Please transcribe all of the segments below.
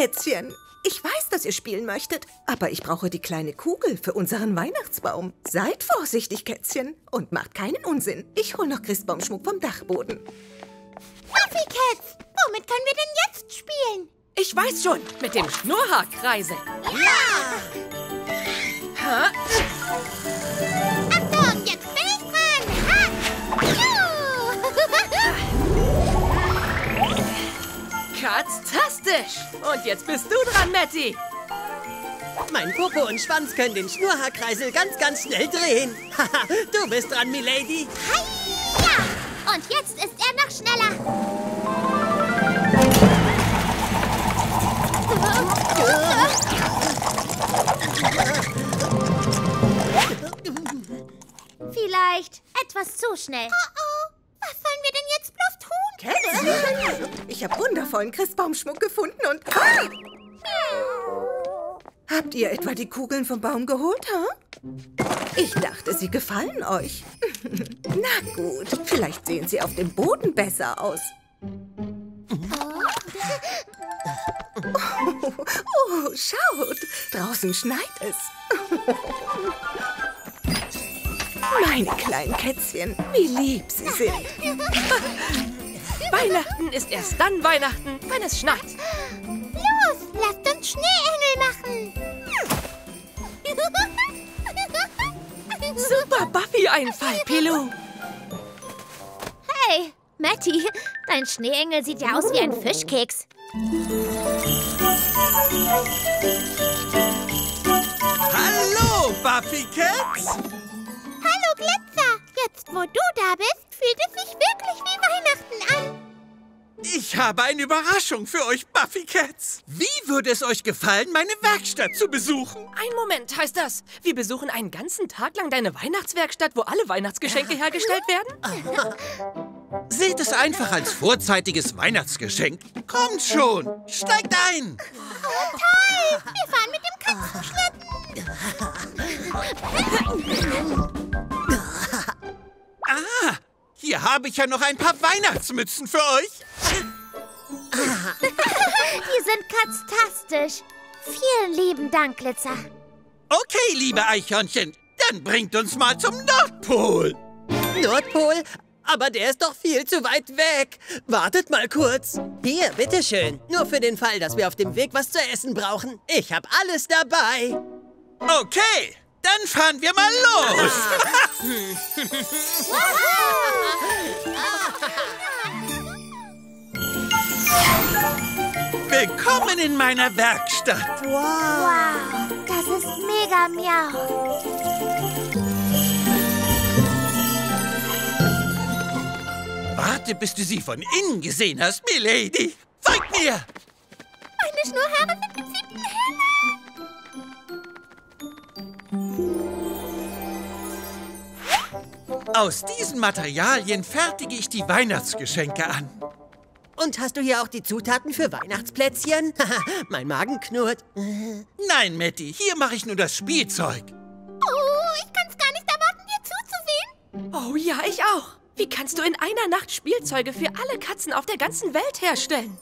Kätzchen. Ich weiß, dass ihr spielen möchtet, aber ich brauche die kleine Kugel für unseren Weihnachtsbaum. Seid vorsichtig, Kätzchen, und macht keinen Unsinn. Ich hol noch Christbaumschmuck vom Dachboden. Buffy Cats, womit können wir denn jetzt spielen? Ich weiß schon, mit dem Schnurrhaarkreisel. Ja! Ha? Achtung, jetzt bin ich dran! Ha! Juhu! Katztastisch! Und jetzt bist du dran, Matty. Mein Popo und Schwanz können den Schnurrhaarkreisel ganz, ganz schnell drehen. Haha, du bist dran, Milady. Ja! Und jetzt ist er noch schneller. Vielleicht etwas zu schnell. Oh oh, Kätzchen! Ich habe wundervollen Christbaumschmuck gefunden und... Habt ihr etwa die Kugeln vom Baum geholt, ha? Ich dachte, sie gefallen euch. Na gut, vielleicht sehen sie auf dem Boden besser aus. Oh, oh, schaut, draußen schneit es. Meine kleinen Kätzchen, wie lieb sie sind. Weihnachten ist erst dann Weihnachten, wenn es schneit. Los, lasst uns Schneeengel machen. Super Buffy-Einfall, Pilou. Hey, Matty, dein Schneeengel sieht ja aus wie ein Fischkeks. Hallo, Buffy Cats! Hallo, Glitzer. Jetzt, wo du da bist, fühlt es sich wirklich wie Weihnachten an. Ich habe eine Überraschung für euch, Buffy Cats. Wie würde es euch gefallen, meine Werkstatt zu besuchen? Ein Moment heißt das. Wir besuchen einen ganzen Tag lang deine Weihnachtswerkstatt, wo alle Weihnachtsgeschenke hergestellt werden? Seht es einfach als vorzeitiges Weihnachtsgeschenk. Kommt schon, steigt ein. Toll, wir fahren mit dem Katzenschlitten. Ah, hier habe ich ja noch ein paar Weihnachtsmützen für euch. Die sind katztastisch. Vielen lieben Dank, Glitzer. Okay, liebe Eichhörnchen, dann bringt uns mal zum Nordpol. Nordpol? Aber der ist doch viel zu weit weg. Wartet mal kurz. Hier, bitteschön. Nur für den Fall, dass wir auf dem Weg was zu essen brauchen. Ich habe alles dabei. Okay, dann fahren wir mal los. Willkommen in meiner Werkstatt. Wow, das ist mega miau. Warte, bis du sie von innen gesehen hast, Milady. Zeig mir. Eine Schnurrhaare mit dem siebten Himmel. Aus diesen Materialien fertige ich die Weihnachtsgeschenke an. Und hast du hier auch die Zutaten für Weihnachtsplätzchen? Haha, mein Magen knurrt. Nein, Matty, hier mache ich nur das Spielzeug. Oh, ich kann's gar nicht erwarten, dir zuzusehen. Oh ja, ich auch. Wie kannst du in einer Nacht Spielzeuge für alle Katzen auf der ganzen Welt herstellen?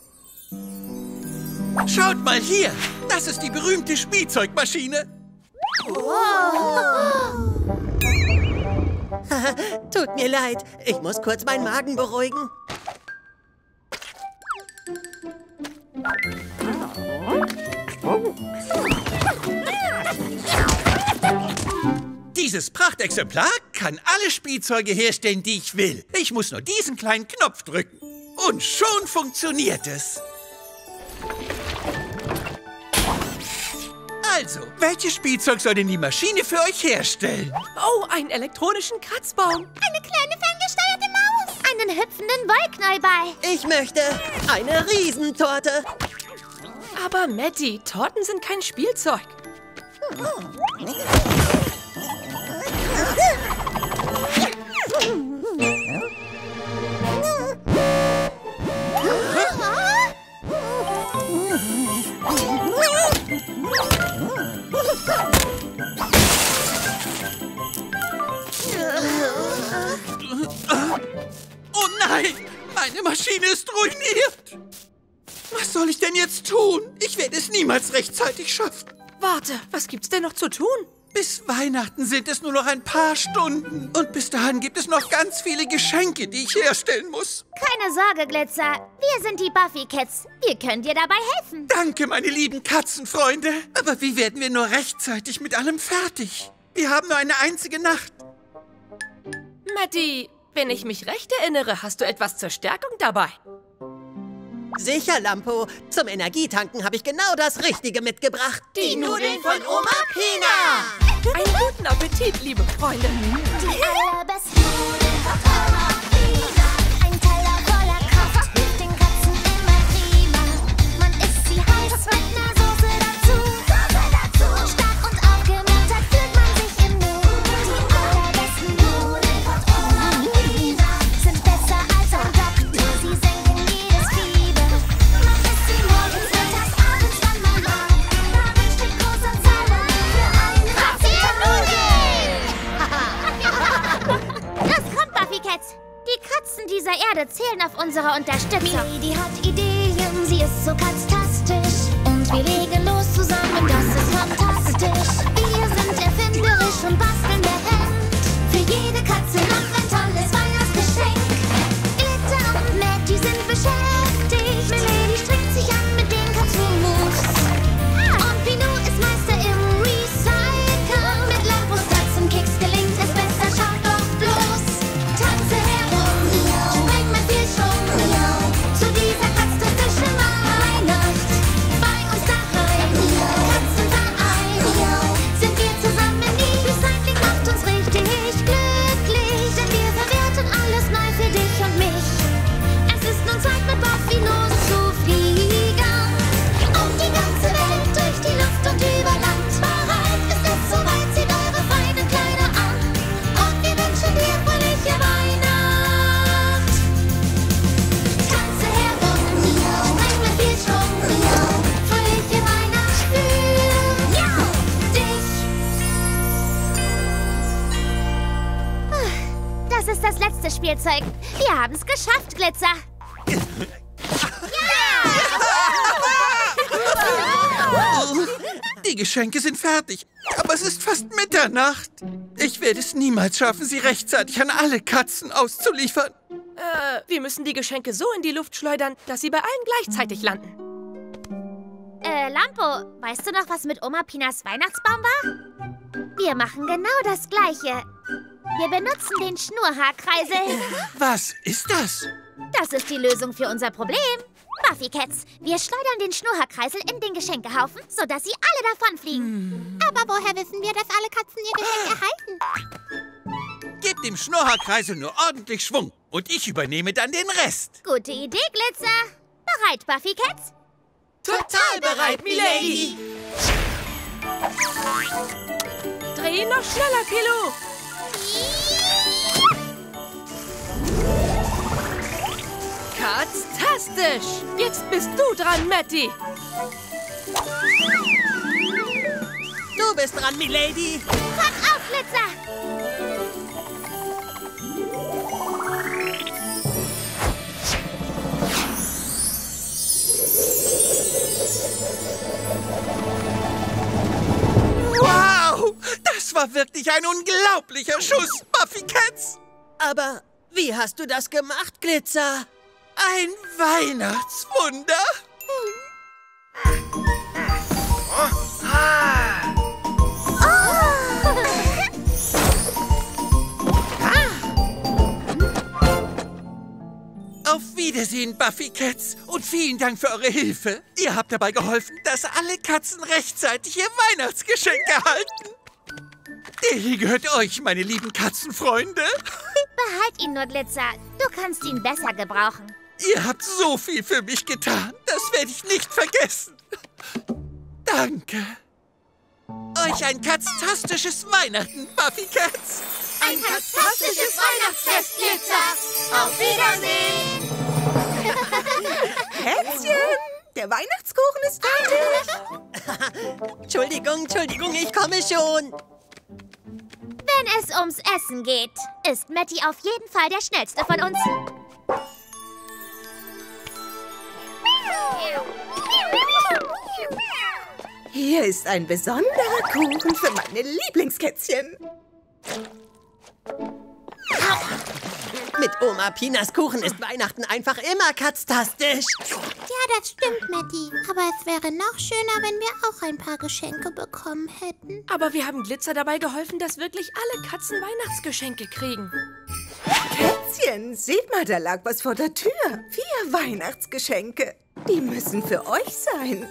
Schaut mal hier. Das ist die berühmte Spielzeugmaschine. Tut mir leid, ich muss kurz meinen Magen beruhigen. Dieses Prachtexemplar kann alle Spielzeuge herstellen, die ich will. Ich muss nur diesen kleinen Knopf drücken. Und schon funktioniert es. Also, welches Spielzeug soll denn die Maschine für euch herstellen? Oh, einen elektronischen Kratzbaum. Eine kleine ferngesteuerte Maus. Einen hüpfenden Wollknäuball. Ich möchte eine Riesentorte. Aber Matty, Torten sind kein Spielzeug. Oh niemals rechtzeitig schaffen. Warte, was gibt's denn noch zu tun? Bis Weihnachten sind es nur noch ein paar Stunden. Und bis dahin gibt es noch ganz viele Geschenke, die ich herstellen muss. Keine Sorge, Glitzer. Wir sind die Buffy Kids. Wir können dir dabei helfen. Danke, meine lieben Katzenfreunde. Aber wie werden wir nur rechtzeitig mit allem fertig? Wir haben nur eine einzige Nacht. Matty, wenn ich mich recht erinnere, hast du etwas zur Stärkung dabei. Sicher, Lampo. Zum Energietanken habe ich genau das Richtige mitgebracht. Die Nudeln von Oma Pina. Einen guten Appetit, liebe Freunde. Die allerbesten Nudeln von Oma zählen auf unsere Unterstützung. Milady hat Ideen, sie ist so katztastisch. Und wir legen los Geschenke sind fertig, aber es ist fast Mitternacht. Ich werde es niemals schaffen, sie rechtzeitig an alle Katzen auszuliefern. Äh, wir müssen die Geschenke so in die Luft schleudern, dass sie bei allen gleichzeitig landen. Äh, Lampo, weißt du noch, was mit Oma Pinas Weihnachtsbaum war? Wir machen genau das Gleiche. Wir benutzen den Schnurhaarkreisel. Was ist das? Das ist die Lösung für unser Problem. Buffy Cats, wir schleudern den Schnurhaarkreisel in den Geschenkehaufen, sodass sie alle davonfliegen. Aber woher wissen wir, dass alle Katzen ihr Geschenk erhalten? Gebt dem Schnurrhaarkreisel nur ordentlich Schwung und ich übernehme dann den Rest. Gute Idee, Glitzer. Bereit, Buffy Cats? Total bereit, Milady! Dreh noch schneller, Pillow! Katztastisch! Jetzt bist du dran, Matty! Du bist dran, Milady. Pass auf, Glitzer! Wow! Das war wirklich ein unglaublicher Schuss, Buffy Cats! Aber wie hast du das gemacht, Glitzer? Ein Weihnachtswunder! Auf Wiedersehen, Buffy Cats. Und vielen Dank für eure Hilfe. Ihr habt dabei geholfen, dass alle Katzen rechtzeitig ihr Weihnachtsgeschenk erhalten. Der hier gehört euch, meine lieben Katzenfreunde. Behalt ihn nur, Glitzer. Du kannst ihn besser gebrauchen. Ihr habt so viel für mich getan. Das werde ich nicht vergessen. Danke. Euch ein katztastisches Weihnachten, Buffy Cats. Ein fantastisches Weihnachtsfest, Glitzer! Auf Wiedersehen! Kätzchen, der Weihnachtskuchen ist fertig. Entschuldigung, Entschuldigung, ich komme schon. Wenn es ums Essen geht, ist Matty auf jeden Fall der schnellste von uns. Hier ist ein besonderer Kuchen für meine Lieblingskätzchen. Mit Oma Pinas Kuchen ist Weihnachten einfach immer katztastisch. Ja, das stimmt, Matty. Aber es wäre noch schöner, wenn wir auch ein paar Geschenke bekommen hätten. Aber wir haben Glitzer dabei geholfen, dass wirklich alle Katzen Weihnachtsgeschenke kriegen. Kätzchen, seht mal, da lag was vor der Tür. Vier Weihnachtsgeschenke. Die müssen für euch sein.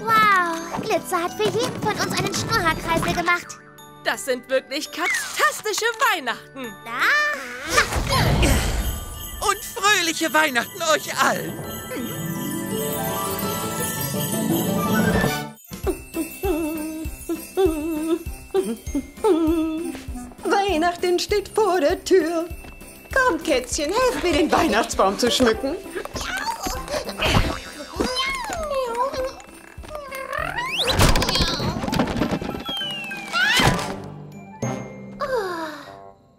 Wow, Glitzer hat für jeden von uns einen Schnurrhaarkreisel gemacht. Das sind wirklich katztastische Weihnachten. Da! Und fröhliche Weihnachten euch allen. Weihnachten steht vor der Tür. Kommt, Kätzchen, helft mir, den Weihnachtsbaum zu schmücken.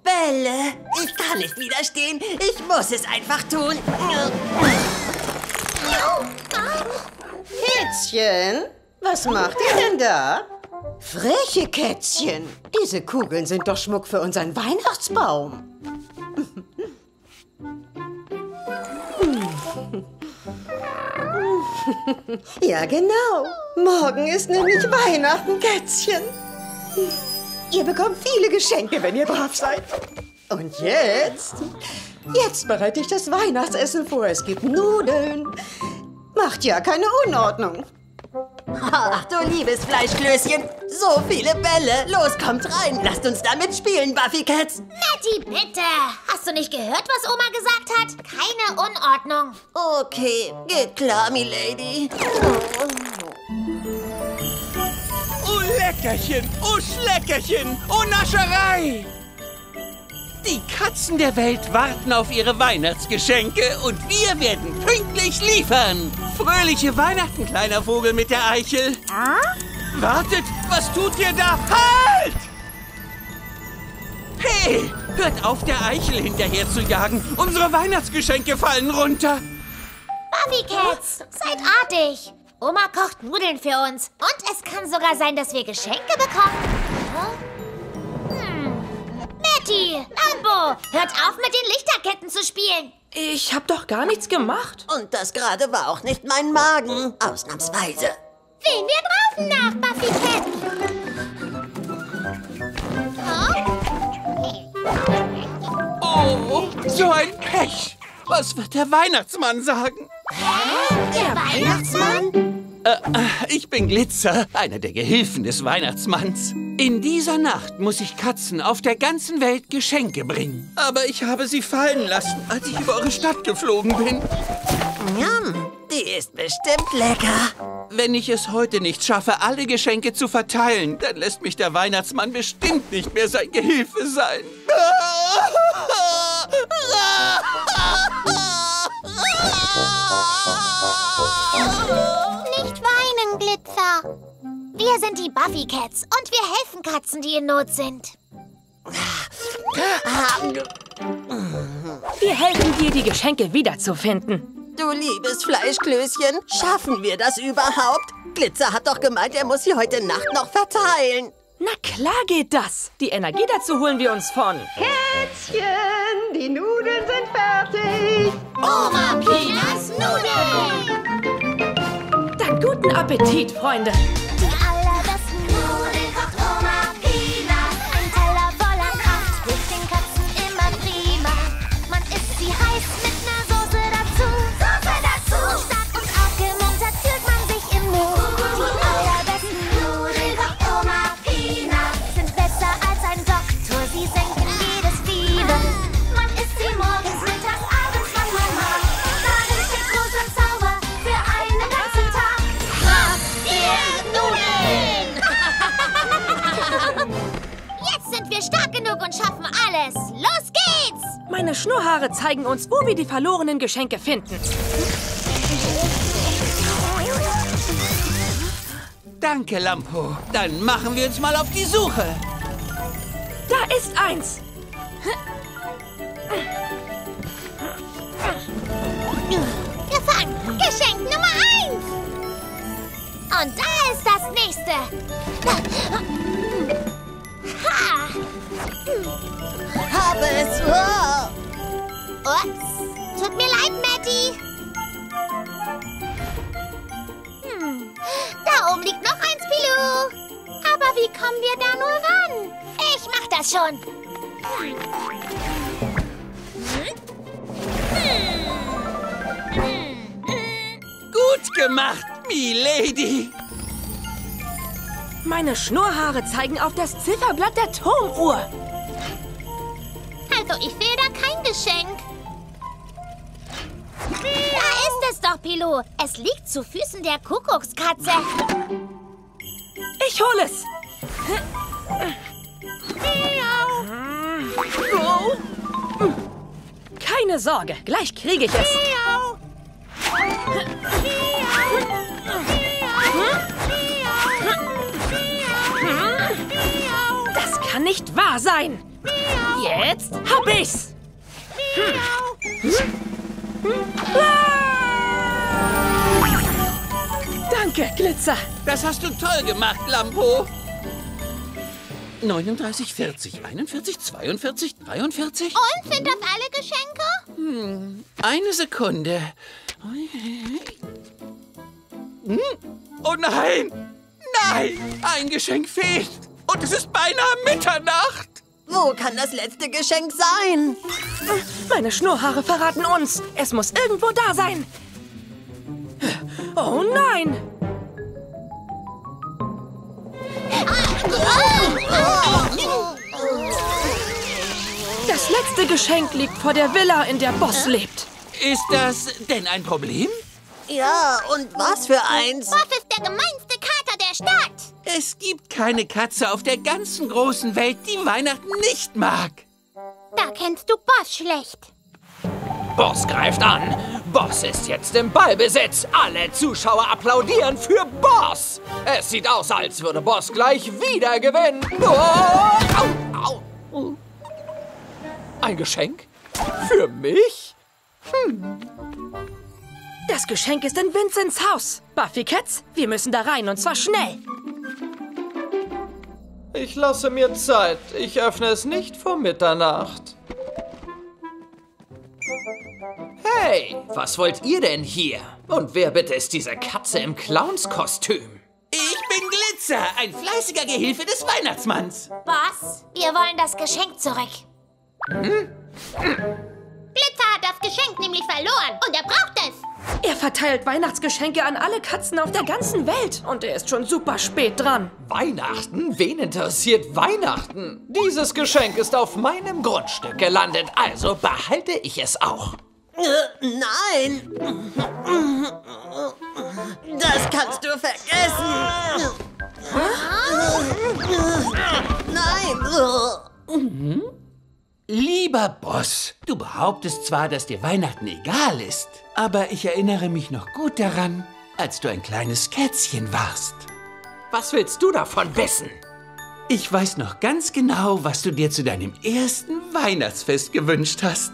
Bälle, ich kann nicht widerstehen. Ich muss es einfach tun. Kätzchen, was macht ihr denn da? Freche Kätzchen, diese Kugeln sind doch Schmuck für unseren Weihnachtsbaum. Ja, genau. Morgen ist nämlich Weihnachten, Kätzchen. Ihr bekommt viele Geschenke, wenn ihr brav seid. Und jetzt? Jetzt bereite ich das Weihnachtsessen vor. Es gibt Nudeln. Macht ja keine Unordnung. Ach, du liebes Fleischklößchen. So viele Bälle. Los, kommt rein. Lasst uns damit spielen, Buffy Cats. Matty, bitte! Hast du nicht gehört, was Oma gesagt hat? Keine Unordnung. Okay, geht klar, Milady. Oh Leckerchen, oh Schleckerchen, oh Nascherei! Die Katzen der Welt warten auf ihre Weihnachtsgeschenke und wir werden pünktlich liefern. Fröhliche Weihnachten, kleiner Vogel mit der Eichel. Wartet, was tut ihr da? Halt! Hey, hört auf, der Eichel hinterher zu jagen. Unsere Weihnachtsgeschenke fallen runter. Buffy Cats, seid artig. Oma kocht Nudeln für uns. Und es kann sogar sein, dass wir Geschenke bekommen. Hä? Lambo, hört auf mit den Lichterketten zu spielen. Ich hab doch gar nichts gemacht. Und das gerade war auch nicht mein Magen. Ausnahmsweise. Sehen wir draußen nach, Buffy Cat. Oh, so ein Pech. Was wird der Weihnachtsmann sagen? Der Weihnachtsmann? Ich bin Glitzer, einer der Gehilfen des Weihnachtsmanns. In dieser Nacht muss ich Katzen auf der ganzen Welt Geschenke bringen. Aber ich habe sie fallen lassen, als ich über eure Stadt geflogen bin. Yum, die ist bestimmt lecker. Wenn ich es heute nicht schaffe, alle Geschenke zu verteilen, dann lässt mich der Weihnachtsmann bestimmt nicht mehr sein Gehilfe sein. Glitzer. Wir sind die Buffy Cats und wir helfen Katzen, die in Not sind. Wir helfen dir, die Geschenke wiederzufinden. Du liebes Fleischklößchen, schaffen wir das überhaupt? Glitzer hat doch gemeint, er muss sie heute Nacht noch verteilen. Na klar geht das. Die Energie dazu holen wir uns von. Kätzchen, die Nudeln sind fertig. Oma Pinas Nudeln! Guten Appetit, Freunde. Meine Schnurrhaare zeigen uns, wo wir die verlorenen Geschenke finden. Danke, Lampo. Dann machen wir uns mal auf die Suche. Da ist eins. Gefangen! Geschenk Nummer eins! Und da ist das nächste. Ha! Habe es. Oh. Ups. Tut mir leid, Matty. Hm. Da oben liegt noch eins, Pilou. Aber wie kommen wir da nur ran? Ich mach das schon. Gut gemacht, Milady. Meine Schnurrhaare zeigen auf das Zifferblatt der Turmuhr. Also, ich sehe da kein Geschenk. Da ist es doch, Pilou. Es liegt zu Füßen der Kuckuckskatze. Ich hole es. Oh. Keine Sorge, gleich kriege ich es. Das kann nicht wahr sein. Jetzt hab ich's. Danke, Glitzer. Das hast du toll gemacht, Lampo. 39, 40, 41, 42, 43. Und sind das alle Geschenke? Eine Sekunde. Hm? Oh nein! Nein! Ein Geschenk fehlt! Und es ist beinahe Mitternacht! Wo kann das letzte Geschenk sein? Meine Schnurrhaare verraten uns. Es muss irgendwo da sein. Oh nein! Das letzte Geschenk liegt vor der Villa, in der Boss lebt. Ist das denn ein Problem? Ja, und was für eins? Boss ist der gemeinste Kater der Stadt. Es gibt keine Katze auf der ganzen großen Welt, die Weihnachten nicht mag. Da kennst du Boss schlecht. Boss greift an. Boss ist jetzt im Ballbesitz. Alle Zuschauer applaudieren für Boss. Es sieht aus, als würde Boss gleich wieder gewinnen. Oh, au, au. Ein Geschenk? Für mich? Das Geschenk ist in Vincents Haus. Buffy Cats, wir müssen da rein und zwar schnell. Ich lasse mir Zeit. Ich öffne es nicht vor Mitternacht. Hey, was wollt ihr denn hier? Und wer bitte ist diese Katze im Clownskostüm? Ich bin Glitzer, ein fleißiger Gehilfe des Weihnachtsmanns. Boss, wir wollen das Geschenk zurück. Glitzer hat das Geschenk nämlich verloren und er braucht es. Er verteilt Weihnachtsgeschenke an alle Katzen auf der ganzen Welt. Und er ist schon super spät dran. Weihnachten? Wen interessiert Weihnachten? Dieses Geschenk ist auf meinem Grundstück gelandet, also behalte ich es auch. Äh, nein! Das kannst du vergessen! Nein! Lieber Boss, du behauptest zwar, dass dir Weihnachten egal ist, aber ich erinnere mich noch gut daran, als du ein kleines Kätzchen warst. Was willst du davon wissen? Ich weiß noch ganz genau, was du dir zu deinem ersten Weihnachtsfest gewünscht hast.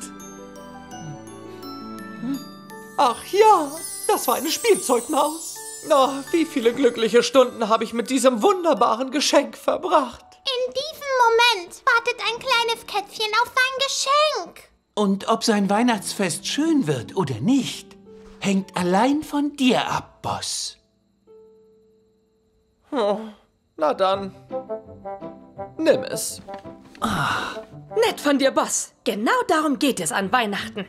Ach ja, das war eine Spielzeugmaus. Oh, wie viele glückliche Stunden habe ich mit diesem wunderbaren Geschenk verbracht. In diesem Moment wartet ein kleines Kätzchen auf sein Geschenk. Und ob sein Weihnachtsfest schön wird oder nicht, hängt allein von dir ab, Boss. Na dann, nimm es. Nett von dir, Boss. Genau darum geht es an Weihnachten.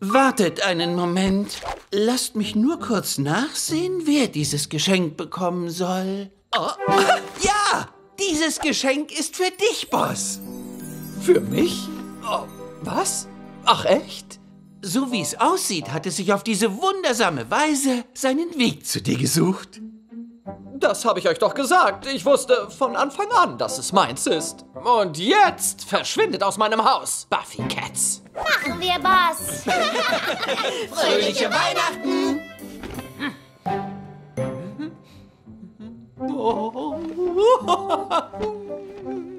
Wartet einen Moment. Lasst mich nur kurz nachsehen, wer dieses Geschenk bekommen soll. Oh, ja! Dieses Geschenk ist für dich, Boss. Für mich? Oh, was? Ach echt? So wie es aussieht, hat es sich auf diese wundersame Weise seinen Weg zu dir gesucht. Das habe ich euch doch gesagt. Ich wusste von Anfang an, dass es meins ist. Und jetzt verschwindet aus meinem Haus, Buffy Cats. Machen wir, Boss. Fröhliche Weihnachten!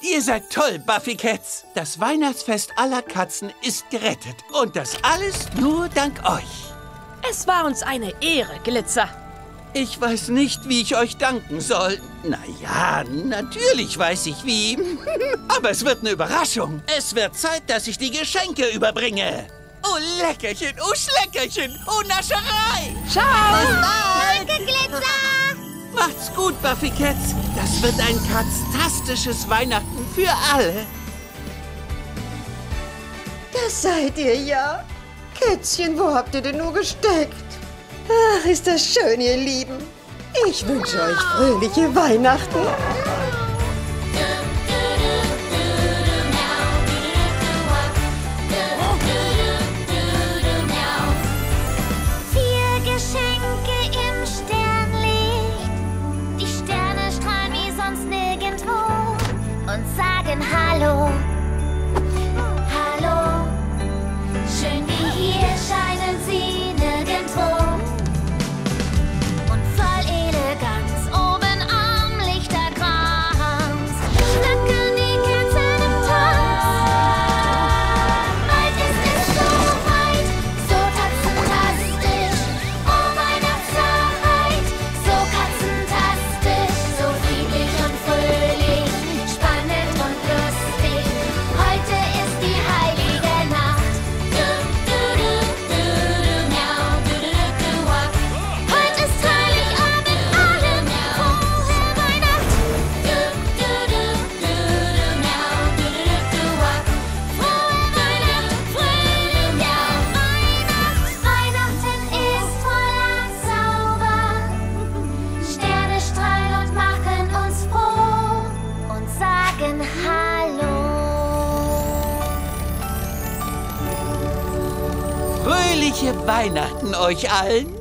Ihr seid toll, Buffy Cats. Das Weihnachtsfest aller Katzen ist gerettet. Und das alles nur dank euch. Es war uns eine Ehre, Glitzer. Ich weiß nicht, wie ich euch danken soll. Na ja, natürlich weiß ich wie. Aber es wird eine Überraschung. Es wird Zeit, dass ich die Geschenke überbringe. Oh, Leckerchen, oh, Schleckerchen, oh, Nascherei. Danke, Glitzer! Macht's gut, Buffy Cats. Das wird ein katztastisches Weihnachten für alle. Das seid ihr ja. Kätzchen, wo habt ihr denn nur gesteckt? Ach, ist das schön, ihr Lieben. Ich wünsche euch fröhliche Weihnachten. Euch allen.